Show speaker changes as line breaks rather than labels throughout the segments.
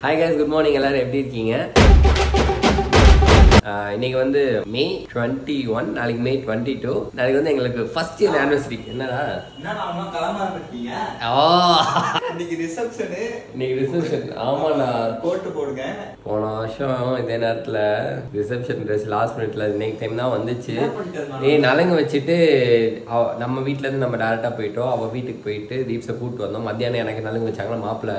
Hi guys good morning எல்லாரும் எப்படி இருக்கீங்க? இன்னைக்கு வந்து மே டுவெண்ட்டி ஒன் நாளைக்கு மே டுவெண்ட்டி டூ நாளைக்கு வந்து எங்களுக்கு ஃபர்ஸ்ட் இயர் ஆனிவர்சரி என்னடா? ஆ.
இன்னைக்கு ரிசப்ஷனு
இன்னைக்கு ரிசப்ஷன் ஆமாண்ணா.
கோட்டு போடுங்க.
போன வருஷம் இதே நேரத்தில் ரிசப்ஷன் ட்ரெஸ் லாஸ்ட் மினிட்ல இன்னைக்கு டைம் தான் வந்துச்சு. ஏய் நலங்கு வச்சுட்டு நம்ம வீட்ல இருந்து நம்ம டேரெக்டாக போயிட்டோம் அவள் வீட்டுக்கு போயிட்டு தீப்ஸை கூப்பிட்டு வந்தோம். மத்தியானம் எனக்கு நலங்கு வச்சாங்களா மாப்பிள்ளை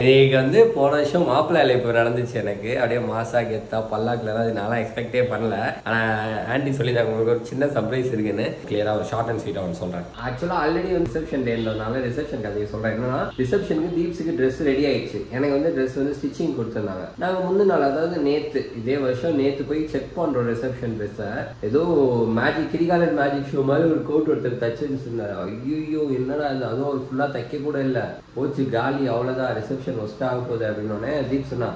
இன்னைக்கு வந்து போன வருஷம் மாப்பிள்ளை இப்போ நடந்துச்சு எனக்கு. அப்படியே மாசா கெத்தா பல்லாக்குல அது நான்லாம் எக்ஸ்பெக்டே பண்ணல. ஆனா ஆண்டி சொல்லியிருந்தாங்க உங்களுக்கு ஒரு சின்ன சர்ப்ரைஸ் இருக்குன்னு. கிளியரா ஒரு ஷார்ட் அண்ட் ஸ்வீட் அவன் சொல்றேன் ஆக்சுவலா ஆல்ரெடி வந்து ரிசப்ஷன் டேன்றதுனால ரிசப்ஷன் கதையை சொல்றேன். என்னன்னா ரிசப்ஷனுக்கு தீப்ஸுக்கு ட்ரெஸ் ரெடி ஆயிடுச்சு. எனக்கு வந்து ட்ரெஸ் வந்து ஸ்டிச்சிங் கொடுத்துருந்தாங்க. நாங்க முந்தின நாள் அதாவது நேத்து இதே வருஷம் நேத்து போய் செக் பண்றோம் ரிசப்ஷன் ட்ரெஸ்ஸை ஏதோ மேஜிக் கிரிகாலன் மேஜிக் ஷோ மாதிரி ஒரு கோட் ஒருத்தர் தச்சுன்னு சொன்னாரு ஐயோ என்னடா இது? அதுவும் ஒரு ஃபுல்லா தைக்க கூட இல்ல. போச்சு காலி அவ்வளவுதான். ரிசப்ஷன் ஒஸ்ட் ஆக போகுது அப்படின்னோடனே தீப் சொன்னா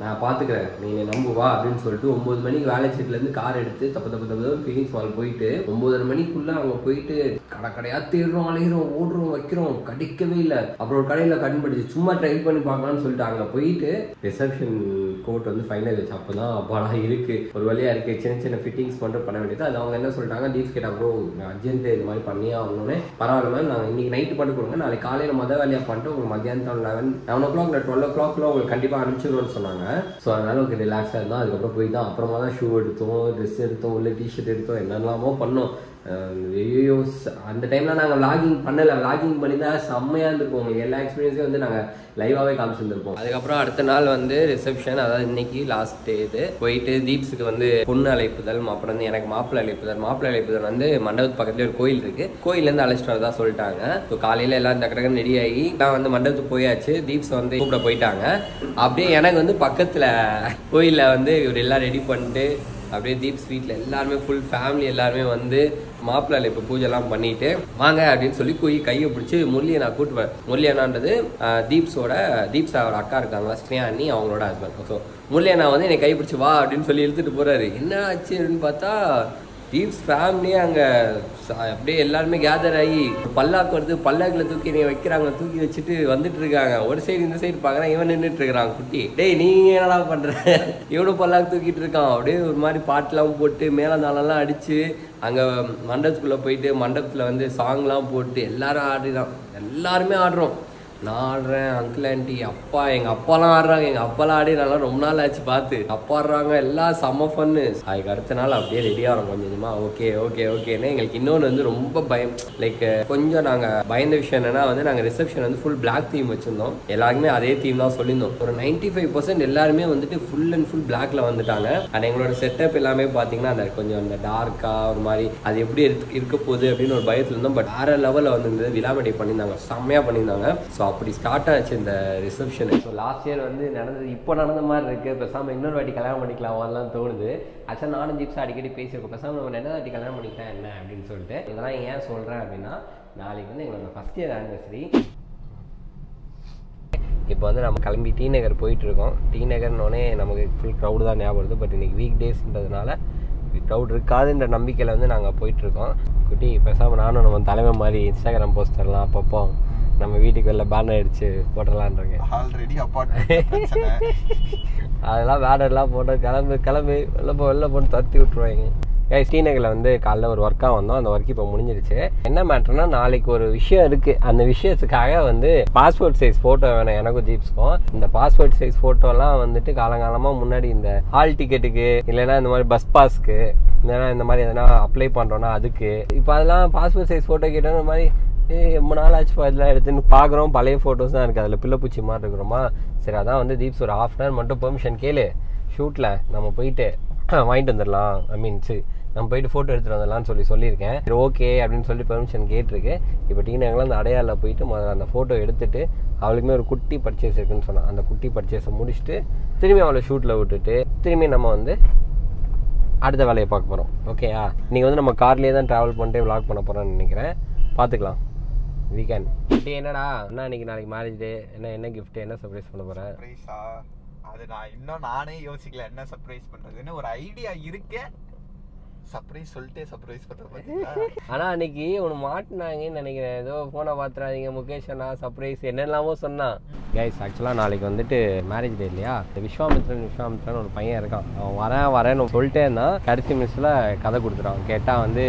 நான் பார்த்துக்கிறேன் நீ என்னை நம்புவா அப்படின்னு சொல்லிட்டு ஒம்பது மணிக்கு வேலை சீட்லேருந்து கார் எடுத்து தப்பு தப்பு தப்பு ஃபீனிக்ஸ் மால் போயிட்டு ஒன்பதரை மணிக்குள்ளே அவங்க போயிட்டு கடை கடையாக தேடுறோம் அலைகிறோம் ஓடுறோம் வைக்கிறோம் கிடைக்கவே இல்லை. அப்புறம் ஒரு கடையில் கண்டுபிடிச்சு சும்மா ட்ரை பண்ணி பார்க்கலாம்னு சொல்லிட்டு அங்கே போயிட்டு ரிசப்ஷன் கோட் வந்து ஃபைனல் வச்சு அப்பதான் அப்பாலாம் இருக்குது ஒரு வழியாக இருக்குது சின்ன சின்ன ஃபிட்டிங்ஸ் மட்டும் பண்ண வேண்டியது அது அவங்க என்ன சொல்லிட்டாங்க? டீப்ஸ் கேட்டாங்க ப்ரோ அர்ஜென்ட் இது மாதிரி பண்ணியே ஆகணும்னு. பரவாயில்ல மேம் நாங்கள் இன்னைக்கு நைட்டு பண்ணி கொடுங்க. நாளைக்கு காலையில் மொதல் வேலையாக பண்ணிட்டு உங்களுக்கு மத்தியானம் லெவன் லெவன் ஓ கிளாக் இல்லை டுவெல் ஓ கிளாக்ல உங்களுக்கு கண்டிப்பாக அனுப்பிச்சிடுவோம்னு சொன்னாங்க. ஸோ அதனால உங்களுக்கு ரிலாக்ஸாக இருந்தோம் அதுக்கப்புறம் போய் தான் அப்புறமா தான் ஷூ எடுத்தோம் ட்ரெஸ் எடுத்தோம் உள்ள டிஷர்ட் எடுத்தோம் என்னெல்லாமோ பண்ணோம். ஐயோ அந்த டைம்ல நாங்கள் லாகிங் பண்ணல. லாகிங் பண்ணி தான் செம்மையாக இருந்திருப்போம் எல்லா எக்ஸ்பீரியன்ஸையும் வந்து நாங்கள் லைவாகவே காமிச்சிருந்துருப்போம். அதுக்கப்புறம் அடுத்த நாள் வந்து ரிசப்ஷன் அதாவது இன்னைக்கு லாஸ்ட் டே இது போயிட்டு தீப்ஸுக்கு வந்து பொண்ணு அழைப்புதல் அப்புறம் வந்து எனக்கு மாப்பிள்ளை அழைப்புதல். மாப்பிள்ளை அழைப்புதல் வந்து மண்டபத்து பக்கத்துல ஒரு கோயில் இருக்கு. கோயிலேருந்து அழைச்சிட்டு வரதா சொல்லிட்டாங்க. ஸோ காலையில் எல்லாம் டக்கு டக்குன்னு ரெடி ஆகி நான் வந்து மண்டபத்துக்கு போயாச்சு. தீப்ஸ் வந்து கூப்பிட போயிட்டாங்க. அப்படியே எனக்கு வந்து பக்கத்தில் கோயிலில் வந்து இவர் எல்லாம் ரெடி பண்ணிட்டு அப்படியே தீப்ஸ் வீட்டில் எல்லாருமே ஃபுல் ஃபேமிலி எல்லாருமே வந்து மாப்பிள்ளால இப்போ பூஜைலாம் பண்ணிட்டு வாங்க அப்படின்னு சொல்லி போய் கையை பிடிச்சி முரளியை நான் கூட்டுவேன். முரளி அண்ணான்றது தீப்ஸோட தீப்ஸ் அவர் அக்கா இருக்காங்க ஸ்னேஹா அண்ணி அவங்களோட ஹஸ்பண்ட் ஸோ முரளி அண்ணா வந்து என்னை கை பிடிச்சி வா அப்படின்னு சொல்லி இழுத்துட்டு போறாரு. என்ன ஆச்சு? அப்படின்னு பார்த்தா தீப்ஸ் ஃபேமிலியே அங்கே அப்படியே எல்லாருமே கேதர் ஆகி பல்லாக்கு வருது பல்லாக்கில் தூக்கி நீ வைக்கிறாங்க தூக்கி வச்சுட்டு வந்துட்டு இருக்காங்க ஒரு சைடு இந்த சைடு பார்க்குறேன் இவன் நின்றுட்டு இருக்கிறான் குட்டி. டேய் நீ என்னடா பண்ற? இவனும் பல்லாக்கு தூக்கிட்டு இருக்கான். அப்படியே ஒரு மாதிரி பாட்டுலாம் போட்டு மேலந்தாளம்லாம் அடிச்சு அங்கே மண்டபத்துக்குள்ளே போயிட்டு மண்டபத்தில் வந்து சாங்லாம் போட்டு எல்லாரும் ஆடிதான். எல்லாருமே ஆடுறோம். நான் ஆடுறேன் அங்கிள் ஆண்டி அப்பா எங்க அப்பாலாம் ஆடுறாங்க எங்க அப்பாலாம் ஆடி நல்லா ரொம்ப நாள் ஆச்சு பார்த்து. அப்பா ஆடுறாங்க எல்லாம் செம்ம ஃபன்னு அதுக்கு அடுத்த நாள் அப்படியே ரெடி ஆகிறோம் கொஞ்சம் கொஞ்சமா. ஓகே ஓகே ஓகேன்னு எங்களுக்கு இன்னொன்று வந்து ரொம்ப பயம். லைக் கொஞ்சம் நாங்கள் பயந்த விஷயம் என்னன்னா வந்து நாங்கள் ரிசப்ஷன் வந்து ஃபுல் பிளாக் தீம் வச்சிருந்தோம். எல்லாருக்குமே அதே தீம் தான் சொல்லியிருந்தோம். ஒரு நைன்டி ஃபைவ் பர்சன்ட் எல்லாருமே வந்துட்டு ஃபுல் அண்ட் ஃபுல் பிளாக்ல வந்துட்டாங்க. அண்ட் எங்களோட செட்டப் எல்லாமே பார்த்தீங்கன்னா அந்த கொஞ்சம் அந்த டார்க்கா ஒரு மாதிரி அது எப்படி இருக்க போகுது அப்படின்னு ஒரு பயத்துல இருந்தோம். பட் வேற லெவலில் வந்து இந்த விழாமடை பண்ணியிருந்தாங்க. செம்மையா பண்ணியிருந்தாங்க. ஸோ அப்படி ஸ்டார்ட் ஆச்சு இந்த ரிசப்ஷன் ஸோ லாஸ்ட் இயர் வந்து நடந்தது இப்போ நடந்த மாதிரி இருக்கு. பேசாம இன்னொரு வாட்டி கல்யாணம் பண்ணிக்கலாமான்லாம் தோணுது. ஆக்சுவலாக நானும் ஜிப்ஸ் அடிக்கடி பேசியிருக்கோம் பேசாம நம்ம ரெண்டாவது வாட்டி கல்யாணம் பண்ணிக்கலாம் என்ன அப்படின்னு சொல்லிட்டு. இதெல்லாம் ஏன் சொல்றேன் அப்படின்னா நாளைக்கு வந்து எங்களோட ஃபர்ஸ்ட் இயர் ஆனிவர்சரி இப்போ வந்து நம்ம கிளம்பி டி நகர் போயிட்டு இருக்கோம் டி நகர்னோடனே நமக்கு ஃபுல் க்ரௌடு தான் ஞாபகம் வருது. பட் இன்னைக்கு வீக் டேஸ்ன்றதுனால க்ரௌட் இருக்காதுன்ற நம்பிக்கையில் வந்து நாங்கள் போயிட்டுருக்கோம். குட்டி பேசாமல் நானும் நம்ம தலைமை மாதிரி இன்ஸ்டாகிராம் போஸ்டர்லாம் அப்பப்போ. நம்ம வீட்டுக்கு வெளில பேனர் அடிச்சு போட்டுடலான்றங்க
ஆல்ரெடி அப்பார்ட்மெண்ட்
அதெல்லாம் பேனர்லாம் போட்டு கிளம்பு கிளம்பு வெளில போ வெளில போட்டு தத்தி விட்ருவாங்க ஏ ஸ்ரீநகரில் வந்து காலைல ஒரு ஒர்க்காக வந்தோம். அந்த ஒர்க் இப்போ முடிஞ்சிருச்சு. என்ன மேட்டர்னா நாளைக்கு ஒரு விஷயம் இருக்குது அந்த விஷயத்துக்காக வந்து பாஸ்போர்ட் சைஸ் ஃபோட்டோ வேணும் எனக்கும் ஜீப்ஸ்க்கும் இந்த பாஸ்போர்ட் சைஸ் ஃபோட்டோலாம் வந்துட்டு காலங்காலமாக முன்னாடி இந்த ஹால் டிக்கெட்டுக்கு இல்லைன்னா இந்த மாதிரி பஸ் பாஸ்க்கு இல்லைன்னா இந்த மாதிரி எதனா அப்ளை பண்ணுறோன்னா அதுக்கு. இப்போ அதெல்லாம் பாஸ்போர்ட் சைஸ் ஃபோட்டோ கேட்டோம் இந்த மாதிரி ரொம்ப நாள் ஆச்சுப்பா இதெல்லாம் எடுத்துன்னு பார்க்குறோம் பழைய ஃபோட்டோஸ் தான் இருக்குது அதில் பிள்ளைப்பூச்சி மாதிரி இருக்கிறோமா? சரி அதான் வந்து தீப்ஸ் ஒரு ஹாஃப் அன் ஹவர் மட்டும் பெர்மிஷன் கேளு. ஷூட்டில் நம்ம போயிட்டு வாங்கிட்டு வந்துடலாம். ஐ மீன் சரி நம்ம போயிட்டு ஃபோட்டோ எடுத்துகிட்டு வந்துடலாம்னு சொல்லி சொல்லியிருக்கேன். சரி ஓகே அப்படின்னு சொல்லி பெர்மிஷன் கேட்டிருக்கு. இப்போ டீனங்களாம் அந்த அடையாளில் போயிட்டு முதல்ல அந்த ஃபோட்டோ எடுத்துட்டு அவளுக்குமே ஒரு குட்டி பர்ச்சேஸ் இருக்குன்னு சொன்னான். அந்த குட்டி பர்ச்சேஸை முடிச்சுட்டு திரும்பி அவளை ஷூட்டில் விட்டுட்டு திரும்பி நம்ம வந்து அடுத்த வேலையை பார்க்க போகிறோம் ஓகேயா நீங்கள் வந்து நம்ம கார்லேயே தான் ட்ராவல் பண்ணிட்டு விளாக் பண்ண போகிறோம்னு நினைக்கிறேன். பார்த்துக்கலாம். வீக்கெண்ட் டே என்னடா? என்ன இன்னைக்கு நாளைக்கு மேரேஜ் டே என்ன என்ன gift? என்ன சர்ப்ரைஸ் பண்ண போகிறேன்
சர்ப்ரைஸா அது நான் இன்னும் நானே யோசிக்கல. என்ன சர்ப்ரைஸ் பண்றதுன்னு ஒரு ஐடியா இருக்கே. சர்ப்ரைஸ் சொல்லிட்டே சர்ப்ரைஸ் பாத்தீங்களா?
ஆனா அன்னைக்கு ஒன்று மாட்டினாங்கன்னு நினைக்கிறேன். ஏதோ ஃபோனை பார்த்துறாதீங்க முகேஷ் அண்ணா சர்ப்ரைஸ் என்னெல்லாமோ சொன்னான் கைஸ் ஆக்சுவலாக நாளைக்கு வந்துட்டு மேரேஜ் டே இல்லையா? விஸ்வாமித்ரன் விஸ்வாமித்ரன் ஒரு பையன் இருக்கான். அவன் வரேன் வரேன்னு சொல்லிட்டே இருந்தான். கடைசி மிஸ்ஸில் கதை கொடுத்துட்டான். கேட்டால் வந்து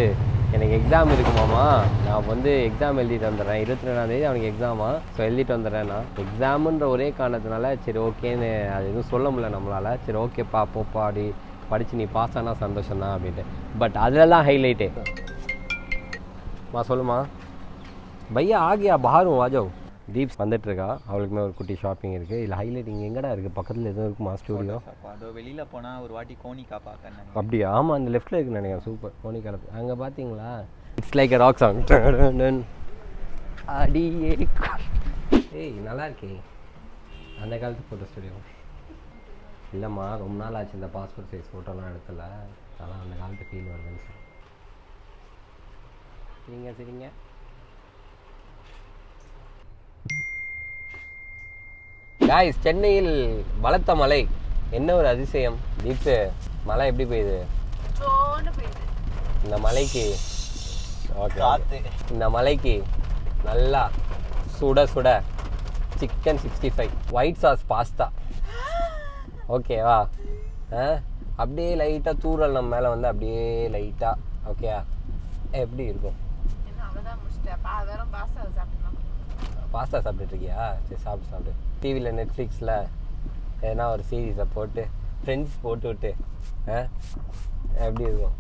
எனக்கு எக்ஸாம் இருக்குமாமா நான் வந்து எக்ஸாம் எழுதிட்டு வந்துடுறேன். இருபத்தி ரெண்டாந்தேதி அவனுக்கு எக்ஸாமா ஸோ எழுதிட்டு வந்துடுறேன் நான். எக்ஸாமுன்ற ஒரே காரணத்தினால சரி ஓகேன்னு அது எதுவும் சொல்ல முடியல நம்மளால். சரி ஓகேப்பா போப்பா அப்படி படித்து நீ பாஸ் ஆனால் சந்தோஷம் தான் அப்படின்ட்டு. பட் அதில் தான் ஹைலைட்டே மா சொல்லுமா. பையா ஆகியா பாரும் வாஜோ. தீப்ஸ் வந்துட்டு இருக்கா அவளுக்குமே ஒரு குட்டி ஷாப்பிங் இருக்குது இதில் ஹைலைட் இங்கே எங்கடா இருக்குது பக்கத்தில் எதுவும் இருக்குமா ஸ்டூடியோ
அதோ வெளியில போனா ஒரு வாட்டி கோனிக்கா பார்க்க
அப்படியா? ஆமாம் அந்த லெஃப்ட்டில் இருக்குன்னு நினைக்கிறேன். சூப்பர். கோணிக்காலத்து அங்கே பார்த்தீங்களா it's like a rock song அடியே ஏய் நல்லா இருக்கே. அந்த காலத்து ஃபோட்டோ ஸ்டுடியோ இல்லைம்மா ரொம்ப நாள் ஆச்சு இந்த பாஸ்போர்ட் சைஸ் ஃபோட்டோலாம் எடுக்கல. அதான் அந்த காலத்து ஃபீல் வருதுன்னு சொல்லி. சரிங்க சரிங்க. காய்ஸ் சென்னையில் பலத்த மழை. என்ன ஒரு அதிசயம்? தீப்ஸு மழை எப்படி பெய்யுது? இந்த மலைக்கு ஓகே இந்த மலைக்கு நல்லா சுட சுட chicken sixty five white sauce pasta ஓகேவா ஆ? அப்படியே லைட்டாக தூரல் நம்ம மேலே வந்து அப்படியே லைட்டாக ஓகேயா எப்படி இருக்கும்
என்ன அவதான் முடிச்சிட்டேன் பா வேற பாஸ்தா
இருக்கியா சரி சாப்பிட்டு சாப்பிட்டு டிவியில் நெட்ஃப்ளிக்ஸில் எதனா ஒரு சீரீஸை போட்டு ஃப்ரெண்ட்ஸ் போட்டு விட்டு ஆ? எப்படி இருக்கும்?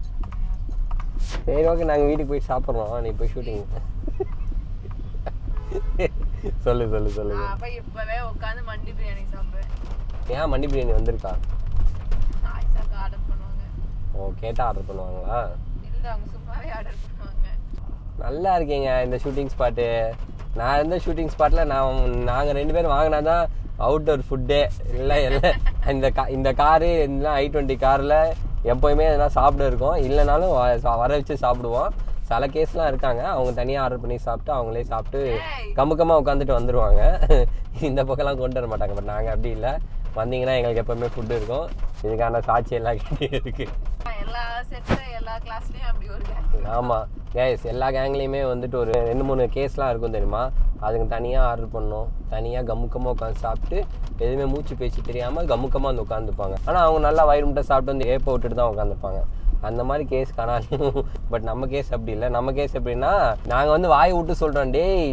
சரி ஓகே நாங்கள் வீட்டுக்கு போய் சாப்பிட்றோம். நீ போய் ஷூட்டிங் சொல்லு சொல்லு சொல்லு.
இப்பவே உட்காந்து மண்டி பிரியாணி சாப்பிடுவேன்.
ஏன் மண்டி பிரியாணி வந்திருக்கா? ஓ கேட்டால் ஆர்டர் பண்ணுவாங்களா?
இல்ல அவங்க சும்மாவே ஆர்டர் பண்ணுவாங்க.
நல்லா இருக்கீங்க இந்த ஷூட்டிங் ஸ்பாட்டு நான் இருந்த ஷூட்டிங் ஸ்பாட்டில் நான் நாங்கள் ரெண்டு பேரும் வாங்கினா தான் அவுட்டோர் ஃபுட்டே இல்லை இல்லை. இந்த கா இந்த காரு இந்த ஐ டுவெண்ட்டி காரில் எப்போயுமே எதனா சாப்பிட இருக்கும். இல்லைனாலும் வர வச்சு சாப்பிடுவோம். சில கேஸ்லாம் இருக்காங்க. அவங்க தனியாக ஆர்டர் பண்ணி சாப்பிட்டு அவங்களே சாப்பிட்டு. கமுக்கமாக உட்காந்துட்டு வந்துடுவாங்க இந்த பக்கம்லாம் கொண்டு வர மாட்டாங்க. பட் நாங்கள் அப்படி இல்லை. வந்தீங்கன்னா எங்களுக்கு எப்போவுமே ஃபுட்டு இருக்கும். இதுக்கான சாட்சி எல்லாம் இருக்குது
செட்ல எல்லா கிளாஸ்லயும் அப்படி ஒரு
ஆமாம் கேஸ் எல்லா கேங்லேயுமே வந்துட்டு ஒரு ரெண்டு மூணு கேஸ்லாம் இருக்கும் தெரியுமா? அதுக்கு தனியாக ஆர்டர் பண்ணோம் தனியாக கமுக்கமாக உட்காந்து சாப்பிட்டு எதுவுமே மூச்சு பேச்சு தெரியாமல் கமுக்கமாக வந்து உட்காந்துப்பாங்க ஆனால் அவங்க நல்லா வயிறு முட்டை சாப்பிட்டு வந்து ஏப்ப விட்டுட்டு தான் உட்காந்துப்பாங்க அந்த மாதிரி கேஸ் காணாலும் பட் நம்ம கேஸ் அப்படி இல்லை. நம்ம கேஸ் எப்படின்னா நாங்கள் வந்து வாய் விட்டு சொல்கிறோம் டேய்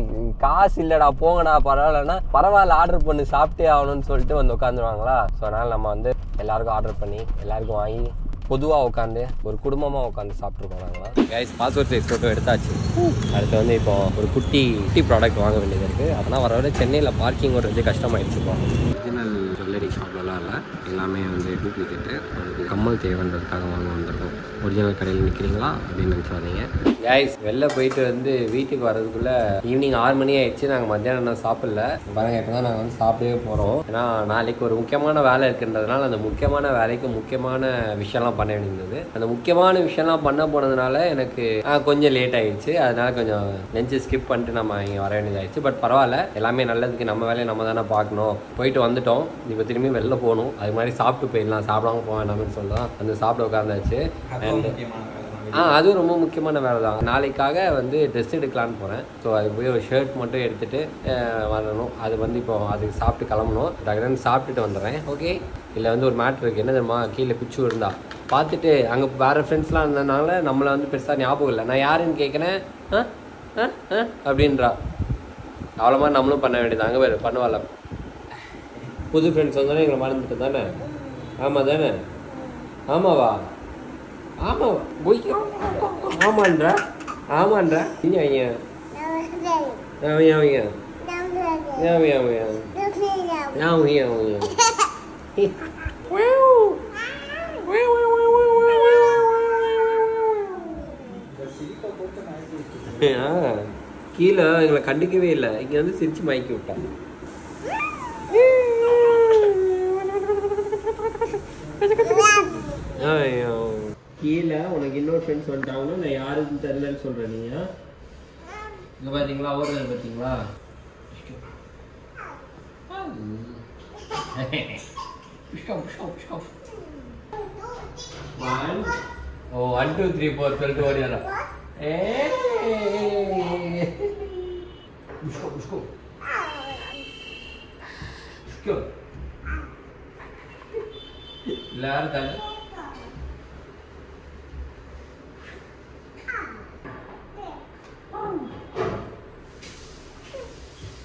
காசு இல்லைடா போங்கடா பரவாயில்லன்னா பரவாயில்ல ஆர்டர் பண்ணி சாப்பிட்டே ஆகணும்னு சொல்லிட்டு வந்து உட்காந்துருவாங்களா ஸோ அதனால் நம்ம வந்து எல்லாருக்கும் ஆர்டர் பண்ணி எல்லாருக்கும் வாங்கி பொதுவாக உட்காந்து ஒரு குடும்பமாக உட்காந்து சாப்பிட்ருக்கோம் நாங்களாம் கைஸ் பாஸ்போர்ட் சைஸ் ஃபோட்டோ எடுத்தாச்சு. அடுத்து வந்து இப்போ ஒரு குட்டி குட்டி ப்ராடக்ட் வாங்க வேண்டியது இருக்குது அதனால் வர வர சென்னையில் பார்க்கிங் ஓடுறது கஷ்டமாயிடுச்சு இப்போ. ஒரிஜினல் ஜுவல்லரி ஷாப்லலாம் இல்லை எல்லாமே வந்து டூப்ளிகேட்டு உங்களுக்கு கம்மல் தேவைன்றதுக்காக வாங்க வந்திருக்கோம். ஒரிஜினல் கடையில் நிற்கிறீங்களா அப்படின்னு நினச்சாதீங்க கைஸ் வெளில போயிட்டு வந்து வீட்டுக்கு வர்றதுக்குள்ளே ஈவினிங் ஆறு மணி ஆயிடுச்சு. நாங்கள் மத்தியானம் நான் சாப்பிடல. பாருங்கள் இப்போ தான் நாங்கள் வந்து சாப்பிடவே போகிறோம் ஏன்னா நாளைக்கு ஒரு முக்கியமான வேலை இருக்குன்றதுனால அந்த முக்கியமான வேலைக்கு முக்கியமான விஷயம்லாம் பண்ண வேண்டியிருந்தது. அந்த முக்கியமான விஷயம்லாம் பண்ண போனதுனால எனக்கு ஆ, கொஞ்சம் லேட் ஆயிடுச்சு. அதனால கொஞ்சம் நெஞ்சு ஸ்கிப் பண்ணிட்டு நம்ம இங்கே வர வேண்டியதாயிடுச்சு. பட் பரவாயில்ல எல்லாமே நல்லதுக்கு நம்ம வேலையை நம்ம தானே பார்க்கணும். போயிட்டு வந்துட்டோம். இப்போ திரும்பி வெளில போகணும். அது மாதிரி சாப்பிட்டு போயிடலாம். சாப்பிடாம போக வேண்டாம்னு சொல்லலாம். வந்து சாப்பிட உட்காந்தாச்சு அண்ட் ஆ அதுவும் ரொம்ப முக்கியமான வேலை தான். நாளைக்காக வந்து ட்ரெஸ் எடுக்கலான்னு போகிறேன் ஸோ அதுக்கு போய் ஒரு ஷர்ட் மட்டும் எடுத்துகிட்டு வரணும். அது வந்து இப்போ அதுக்கு சாப்பிட்டு கிளம்பணும். டக்குனு சாப்பிட்டுட்டு வந்துடுறேன். ஓகே இல்லை வந்து ஒரு மேட்ரு இருக்குது என்ன தெரியுமா? கீழே பிச்சு இருந்தா பார்த்துட்டு அங்கே வேறு ஃப்ரெண்ட்ஸ்லாம் இருந்ததுனால நம்மளை வந்து பெருசாக ஞாபகம் இல்லை. நான் யாருன்னு கேட்குறேன்? ஆ? ஆ? அப்படின்றா. அவ்வளோ மாதிரி நம்மளும் பண்ண வேண்டியது அங்கே வேறு பண்ணுவாள் புது ஃப்ரெண்ட்ஸ் வந்தோடனே எங்களை மறந்துட்டு தானே? ஆமாம் தானே? ஆமாவா? ஆமா பொய்யா ஆமான்ற? ஆமான்ற? இனி அவங்க? அவங்க அவங்க? அவங்க அவங்க? அவங்க அவங்க? கீழே எங்களை கண்டுக்கவே இல்லை. இங்க வந்து சிரிச்சு மயக்கி விட்டாங்க ஐயோ கீழே உனக்கு இன்னொரு ஃப்ரெண்ட்ஸ் வந்துட்டாங்கன்னா நான் யாருக்கும் தெரியலன்னு சொல்கிறேன் நீங்க இங்க பார்த்தீங்களா ஓடுறது பார்த்தீங்களா ஒன் டூ த்ரீ ஃபோர் சொல்லிட்டு ஓடி வரோம் ஏ எல்லாரும் தள்ளு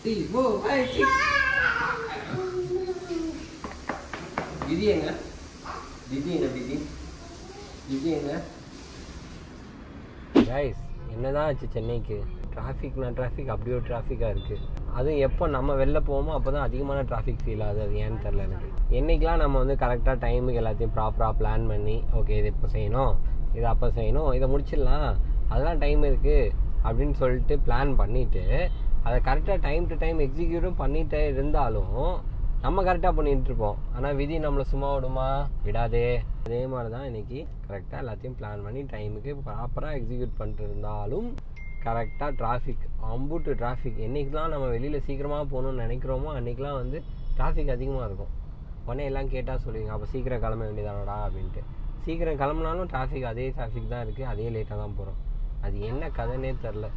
த்ரீ ஃபோர் ஃபைவ் சிக்ஸ் திதி எங்க திதி எங்க திதி திதி எங்க கைஸ் என்னதான் ஆச்சு சென்னைக்கு டிராஃபிக்னா டிராஃபிக் அப்படி ஒரு டிராஃபிக்காக இருக்குது அதுவும் எப்போ நம்ம வெளில போவோமோ அப்போ தான் அதிகமான டிராஃபிக் ஃபீல் ஆகுது. அது ஏன்னு தெரில எனக்கு. என்னைக்கெலாம் நம்ம வந்து கரெக்டாக டைமுக்கு எல்லாத்தையும் ப்ராப்பராக பிளான் பண்ணி ஓகே இது இப்போ செய்யணும் இது அப்போ செய்யணும் இதை முடிச்சிடலாம் அதெல்லாம் டைம் இருக்குது அப்படின்னு சொல்லிட்டு பிளான் பண்ணிவிட்டு அதை கரெக்டாக டைம் டு டைம் எக்ஸிக்யூட்டும் பண்ணிகிட்டே இருந்தாலும் நம்ம கரெக்டாக பண்ணிகிட்ருப்போம் இருப்போம். ஆனால் விதி நம்மளை சும்மா விடுமா? விடாதே. அதே மாதிரி தான் இன்றைக்கி கரெக்டாக எல்லாத்தையும் பிளான் பண்ணி டைமுக்கு ப்ராப்பராக எக்ஸிக்யூட் பண்ணிட்டு இருந்தாலும் கரெக்டாக டிராஃபிக் அம்புட்டு டிராஃபிக் என்றைக்கெலாம் நம்ம வெளியில் சீக்கிரமாக போகணும்னு நினைக்கிறோமோ அன்றைக்கெலாம் வந்து டிராஃபிக் அதிகமாக இருக்கும். உடனே எல்லாம் கேட்டால் சொல்லுவீங்க அப்போ சீக்கிரம் கிளம்ப வேண்டியதானடா? அப்படின்ட்டு. சீக்கிரம் கிளம்புனாலும் டிராஃபிக் அதே டிராஃபிக் தான் இருக்குது அதே லேட்டாக தான் போகிறோம் அது என்ன கதைன்னே தெரில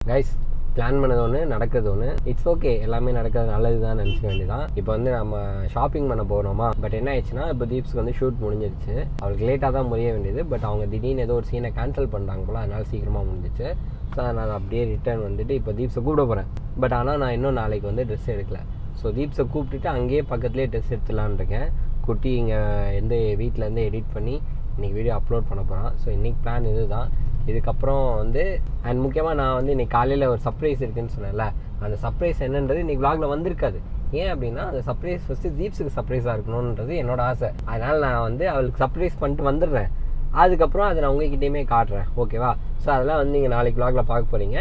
கைஸ் பிளான் பண்ணது ஒன்று நடக்கிறது ஒன்று இட்ஸ் ஓகே எல்லாமே நடக்கிறது நல்லது தான் நினச்சிக்க வேண்டியதான் இப்போ வந்து நம்ம ஷாப்பிங் பண்ண போகிறோமா பட் என்ன ஆயிடுச்சுன்னா இப்போ தீப்ஸ்க்கு வந்து ஷூட் முடிஞ்சிருச்சு. அவளுக்கு லேட்டாக தான் முடிய வேண்டியது பட் அவங்க திடீர்னு ஏதோ ஒரு சீனை கேன்சல் பண்ணுறாங்க போல அதனால் சீக்கிரமாக முடிஞ்சிச்சு. ஸோ நான் அப்படியே ரிட்டர்ன் வந்துட்டு இப்போ தீப்ஸை கூப்பிட போகிறேன் பட் ஆனால் நான் இன்னும் நாளைக்கு வந்து ட்ரெஸ் எடுக்கல. ஸோ தீப்ஸை கூப்பிட்டுட்டு அங்கேயே பக்கத்துலேயே ட்ரெஸ் எடுத்துலான்னு இருக்கேன். குட்டி இங்கே எந்த வீட்டிலேருந்து எடிட் பண்ணி இன்றைக்கி வீடியோ அப்லோட் பண்ண போகிறான் ஸோ இன்றைக்கி பிளான் இது தான் இதுக்கப்புறம் வந்து அண்ட் முக்கியமாக நான் வந்து இன்றைக்கி காலையில் ஒரு சர்ப்ரைஸ் இருக்குன்னு சொன்னேன்ல அந்த சர்ப்ரைஸ் என்னன்றது இன்றைக்கி vlogல வந்திருக்காது. ஏன் அப்படின்னா அந்த சர்ப்ரைஸ் ஃபஸ்ட்டு தீப்ஸுக்கு சர்ப்ரைஸாக இருக்கணுன்றது என்னோட ஆசை. அதனால் நான் வந்து அவளுக்கு சர்ப்ரைஸ் பண்ணிட்டு வந்துடுறேன். அதுக்கப்புறம் அதை நான் உங்ககிட்டயுமே காட்டுறேன். ஓகேவா ஸோ அதெல்லாம் வந்து நீங்கள் நாளைக்கு vlogல பார்க்க போகிறீங்க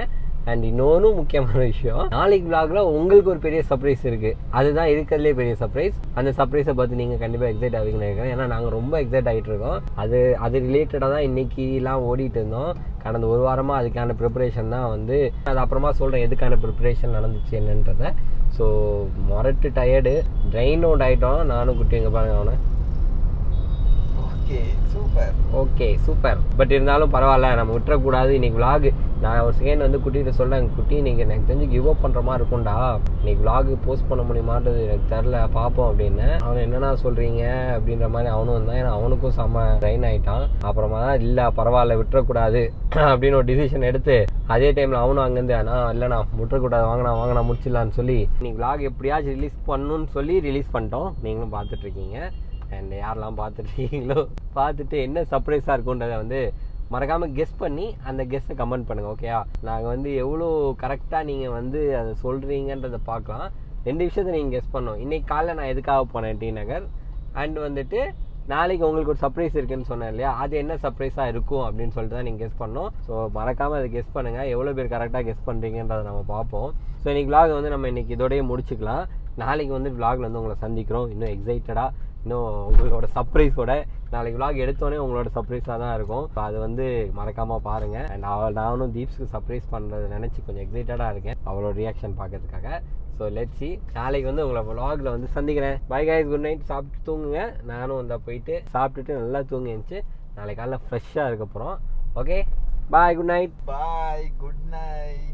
அண்ட் இன்னொன்று முக்கியமான விஷயம் நாளைக்கு vlogல உங்களுக்கு ஒரு பெரிய சர்ப்ரைஸ் இருக்குது அதுதான் இருக்கிறதுலே பெரிய சர்ப்ரைஸ் அந்த சர்ப்ரைஸை பார்த்து நீங்கள் கண்டிப்பாக எக்ஸைட் ஆவீங்கன்னு நினைக்கிறேன். ஏன்னா நாங்கள் ரொம்ப எக்ஸைட் ஆகிட்டு இருக்கோம். அது அது ரிலேட்டடாக தான் இன்னைக்கெலாம் ஓடிட்டு இருந்தோம். கடந்த ஒரு வாரமாக அதுக்கான ப்ரிப்பரேஷன் தான் வந்து அது அப்புறமா சொல்கிறேன் எதுக்கான ப்ரிப்பரேஷன் நடந்துச்சு என்னன்றதை. ஸோ மொரட்டு டயர்டு ட்ரெயின் அவுட் ஆகிட்டோம் நானும் குட்டி எங்கே பாருங்க அவனை.
Okay super.
Okay super. But இருந்தாலும் பரவாயில்ல நம்ம விட்டுறக்கூடாது. இன்னைக்கு விலாகு நான் ஒரு செகண்ட் வந்து குட்டிகிட்ட சொல்கிறேன் குட்டி நீங்கள் எனக்கு தெரிஞ்சு கிவ் அப் பண்ணுற மாதிரி இருக்கும்டா. இன்னைக்கு விலாகு போஸ்ட் பண்ண முடியுமான்றது எனக்கு தெரில பார்ப்போம் அப்படின்னு. அவன் என்னண்ணா சொல்கிறீங்க அப்படின்ற மாதிரி அவனும் வந்தான் ஏன்னா அவனுக்கும் செம்ம ட்ரெயின் ஆகிட்டான் அப்புறமா தான் இல்லை பரவாயில்ல விட்டுறக்கூடாது. அப்படின்னு ஒரு டிசிஷன் எடுத்து அதே டைமில் அவனும் அங்கேருந்து ஆனால் இல்லைண்ணா விட்டுறக்கூடாது. வாங்கண்ணா வாங்கண்ணா முடிச்சிடலான்னு சொல்லி இன்னைக்கு விலாக் எப்படியாச்சும் ரிலீஸ் பண்ணணும்னு சொல்லி ரிலீஸ் பண்ணிட்டோம். நீங்களும் பார்த்துட்ருக்கீங்க அண்ட் யாரெல்லாம் பார்த்துட்ருக்கீங்களோ பார்த்துட்டு என்ன சர்ப்ரைஸாக இருக்குன்றதை வந்து மறக்காமல் கெஸ் பண்ணி அந்த கெஸ்ட்டை கமெண்ட் பண்ணுங்கள் ஓகேயா நாங்கள் வந்து எவ்வளோ கரெக்டாக நீங்கள் வந்து அதை சொல்கிறீங்கன்றதை பார்க்கலாம். ரெண்டு விஷயத்தை நீங்கள் கெஸ் பண்ணோம் இன்றைக்கி காலைல நான் எதுக்காக போனேன் டி நகர்? அண்ட் வந்துட்டு நாளைக்கு உங்களுக்கு ஒரு சர்ப்ரைஸ் இருக்குன்னு சொன்னேன் இல்லையா? அது என்ன சர்ப்ரைஸாக இருக்கும் அப்படின்னு சொல்லிட்டு தான் நீங்கள் கெஸ் பண்ணோம் ஸோ மறக்காமல் அதை கெஸ் பண்ணுங்கள் எவ்வளோ பேர் கரெக்டாக கெஸ் பண்ணுறீங்கன்றதை நம்ம பார்ப்போம். ஸோ இன்னைக்கு vlog வந்து நம்ம இன்னைக்கு இதோடய முடிச்சுக்கலாம். நாளைக்கு வந்து vlogல வந்து உங்களை சந்திக்கிறோம். இன்னும் எக்ஸைட்டடாக இன்னும் உங்களோட சர்ப்ரைஸோட நாளைக்கு விளாக் எடுத்தோடனே உங்களோட சர்ப்ரைஸாக தான் இருக்கும். ஸோ அது வந்து மறக்காமல் பாருங்கள் நான் நானும் தீப்ஸ்க்கு சர்ப்ரைஸ் பண்ணுறது நினச்சி கொஞ்சம் எக்ஸைட்டடாக இருக்கேன். அவளோட ரியாக்ஷன் பார்க்கறதுக்காக. ஸோ லெட்ஸி நாளைக்கு வந்து உங்களை விளாகில் வந்து சந்திக்கிறேன். பை காய்ஸ் குட் நைட் சாப்பிட்டு தூங்குங்க. நானும் வந்தால் போயிட்டு சாப்பிட்டுட்டு நல்லா தூங்கி எழுந்துச்சு நாளைக்கு காலைல ஃப்ரெஷ்ஷாக இருக்க போகிறோம் okay bye good night
bye good night